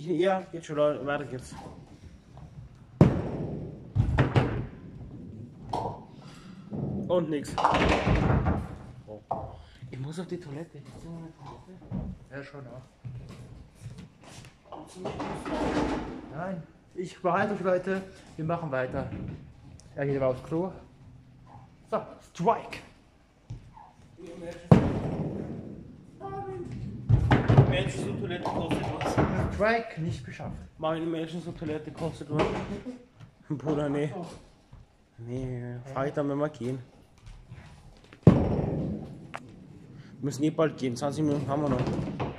Ja, jetzt schon, weiter geht's. Und nix. Oh. Ich muss auf die Toilette. Da noch eine Toilette? Ja, schon auch. Nein, ich behalte euch Leute. Wir machen weiter. Er geht aber aufs Klo. So, Strike. Emergency Toilette kostet was. Strike nicht beschafft. Meine Emergency Toilette kostet was. Bruder, nee. Nee, fahr ich dann, wenn wir gehen. Wir müssen eh bald gehen, 20 Minuten haben wir noch.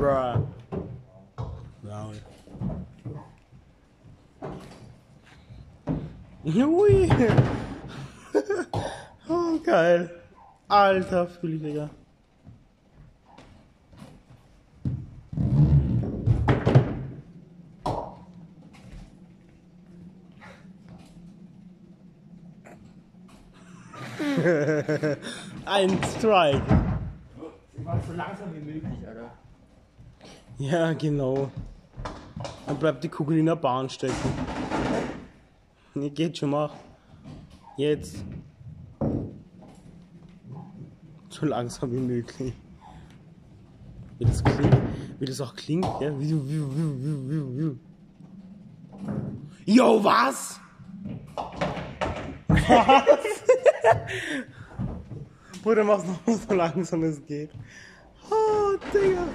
Bruh. Wow. Ui. oh, geil. Alter, fühl ich, Digga. Ein Strike. Ich war so langsam wie möglich, Alter. Ja, genau. Dann bleibt die Kugel in der Bahn stecken. Nee, geht schon, mach. Jetzt. So langsam wie möglich. Wie das klingt, wie das auch klingt, ja. Yo, was? Was? Bruder, mach's noch so langsam es geht. Oh, Digga.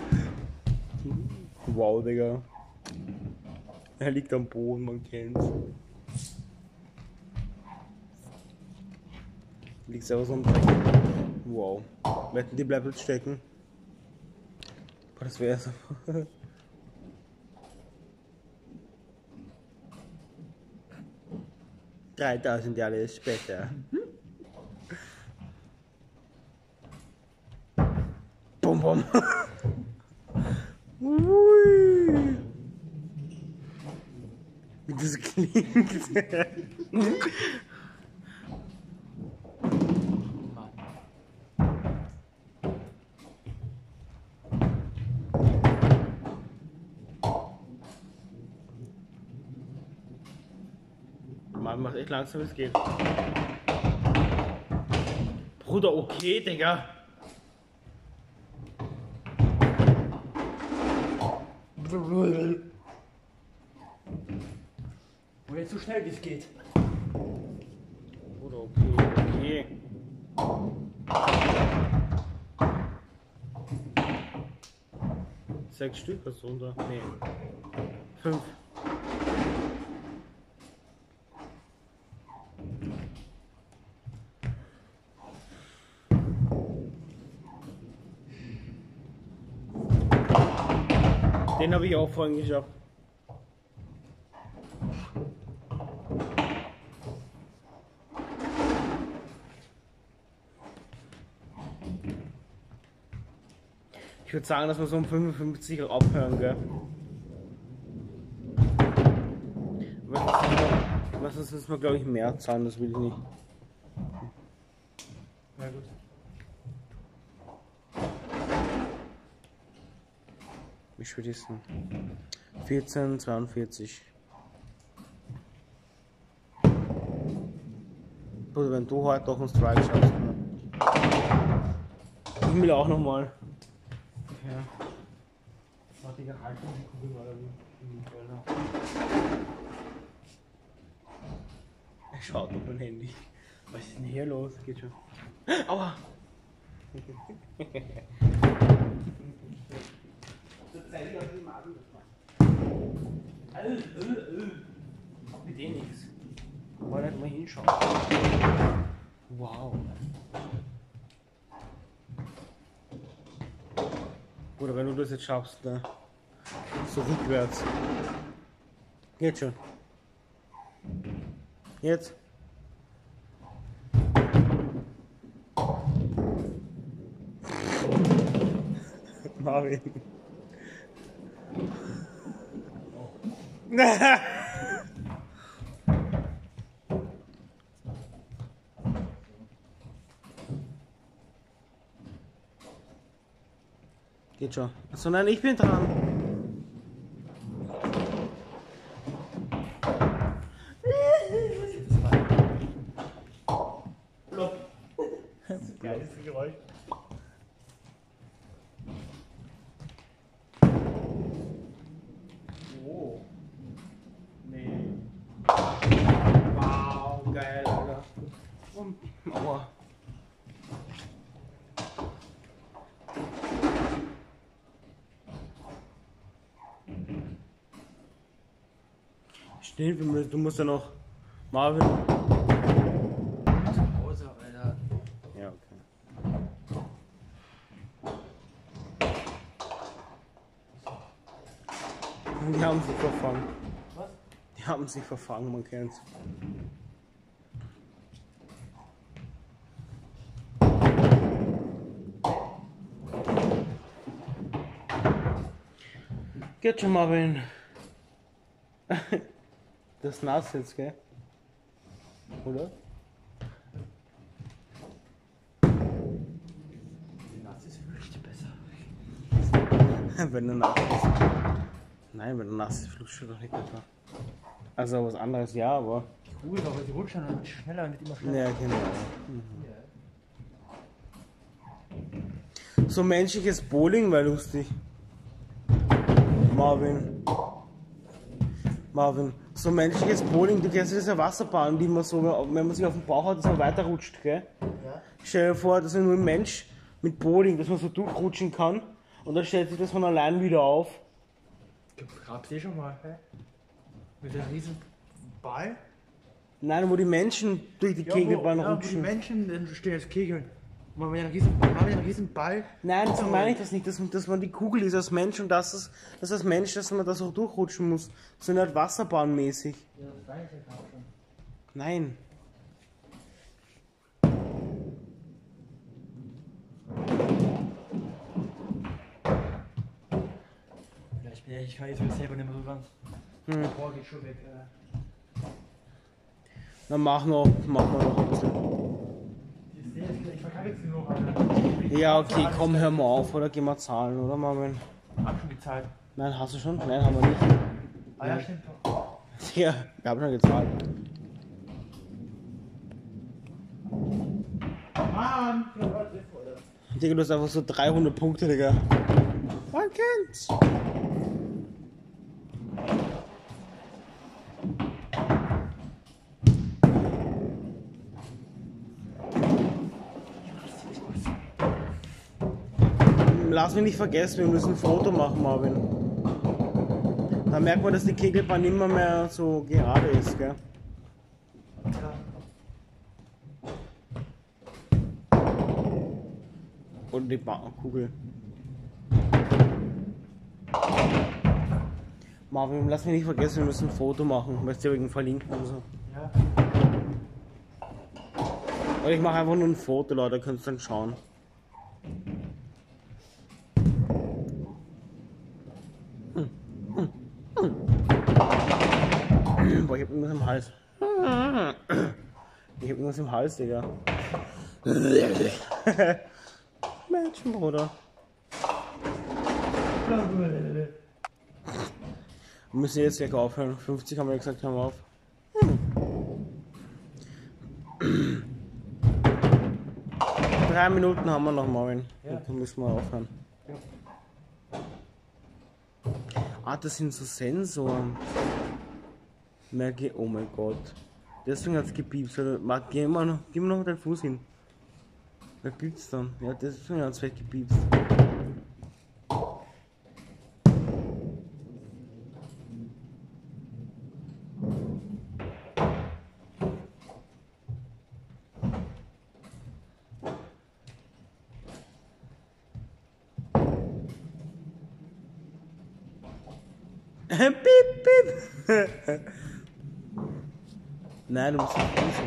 Wow, Digga. Er liegt am Boden, man kennt's. Liegt selber so am Dreck. Wow. Wetten, die bleibt jetzt stecken. Boah, das wär's. Dreitausend Jahre später. Bum bum. Ui. Wie das klingt. Man macht echt langsam, es geht. Bruder, okay, Digga. Und jetzt so schnell wie es geht. Bruder, okay, okay. Sechs Stück hast du runter? Nee. Fünf. Den habe ich auch vorhin geschafft. Würde sagen, dass wir so um 55 abhören, gell? Was, ist das, wir glaube ich mehr zahlen, das will ich nicht. Na gut. Wie spät ist denn? 14, 42. Bruder, wenn du heute doch einen Strike schaffst. Ne? Ich will auch nochmal. Ja. Warte, ich halte die Kugel mal im Kölner. Er schaut auf mein Handy. Was ist denn hier los? Geht schon. Aua! Mit eh nix. Wollte halt mal hinschauen. Wow. Oder wenn du das jetzt schaffst, ne? So rückwärts. Geht schon. Jetzt. Marvin. Oh. Geht schon. Achso, nein, ich bin dran. Geiles Geräusch. Oh. Nee. Wow, geil, Alter. Aua. Stimmt, du musst ja noch Marvin. Hause, Alter. Ja, okay. Die haben sich verfangen. Was? Die haben sich verfangen, man kennt's. Geht schon, Marvin. Das ist nass jetzt, gell? Oder? Die Nazis wirklich besser. wenn du nass ist. Nein, wenn du nass ist, flutscht du doch nicht besser. Also was anderes ja, aber. Cool, aber die rutschen dann schneller und wird immer schneller. Ja, genau. So menschliches Bowling wäre lustig. Marvin. Marvin. So menschliches Bowling, du kennst ja diese Wasserbahn, die man so, wenn man sich auf den Bauch hat, so weiterrutscht, gell? Ja. Stell dir vor, das ist nur ein Mensch mit Bowling, dass man so durchrutschen kann und dann stellt sich das von allein wieder auf. Gab's eh schon mal, hä? Mit einem riesen Ball? Nein, wo die Menschen durch die Kegelbahn ja, wo die rutschen. Menschen dann stehen als Kegeln. Und man einen riesen, man einen riesen Ball. Nein, so meine ich das nicht, dass, dass man die Kugel ist als Mensch und dass, es, dass als Mensch, dass man da so durchrutschen muss. So eine Art Wasserbahnmäßig. Ja, das weiß ich auch schon. Nein. Ja, ich, bin, ja- ich kann jetzt selber nicht mehr so ganz. Hm. Boah, geht schon weg. Äh. Dann machen wir, machen wir noch ein bisschen. Ja, okay, komm, hör mal auf, oder gehen wir zahlen, oder Marvin? Hab schon gezahlt. Nein, hast du schon? Nein, haben wir nicht. Ah ja, stimmt doch. Ja, wir haben schon gezahlt. Mann! Digga, du hast einfach so 300 Punkte, Digga. Man kennt's. Lass mich nicht vergessen, wir müssen ein Foto machen, Marvin. Da merkt man, dass die Kegelbahn immer mehr so gerade ist, gell? Und die Kugel. Marvin, lass mich nicht vergessen, wir müssen ein Foto machen, weißt du, wegen Verlinken und so. Ja. Oder ich mache einfach nur ein Foto, Leute, könnt ihr dann schauen. Boah, ich hab irgendwas im Hals. Ich hab irgendwas im Hals, Digga. Menschen, Bruder. Wir müssen jetzt gleich aufhören. 50 haben wir gesagt, hören wir auf. Drei Minuten haben wir noch, Marvin. Ja. Dann müssen wir aufhören. Ah, das sind so Sensoren. Merke, oh mein Gott. Deswegen hat es gepiepst. Marc, geh mal noch, gib mir noch deinen Fuß hin. Da piepst dann. Ja, deswegen hat es vielleicht gepiepst. piep, piep. Nein, du musst nicht piepsen.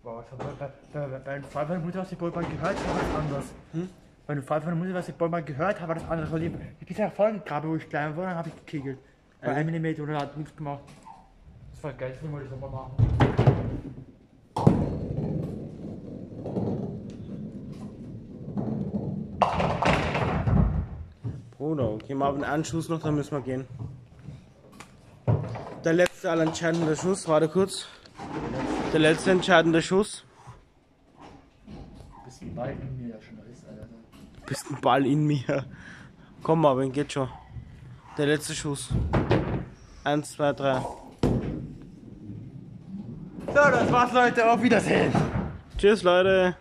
Boah, was hat bei, bei, bei, bei, bei meiner Mutter aus die Boyband gehört, war was anders. Hm? Weil du Fall von der Musik, was ich mal gehört habe, war das andere. Weil ich, ich bin ja voll gerade, wo ich klein war, dann habe ich gekegelt. Bei? 1 mm oder hat nichts gemacht. Das war geil, das wollte ich nochmal machen. Bruder, okay, mal einen Anschuss noch, dann müssen wir gehen. Der letzte allentscheidende Schuss, warte kurz. Der letzte entscheidende Schuss. Bisschen Ball in mir ja schon ist, Alter. Bist ein Ball in mir. Komm Marvin, geht schon. Der letzte Schuss. Eins, zwei, drei. So, das war's, Leute. Auf Wiedersehen. Tschüss, Leute.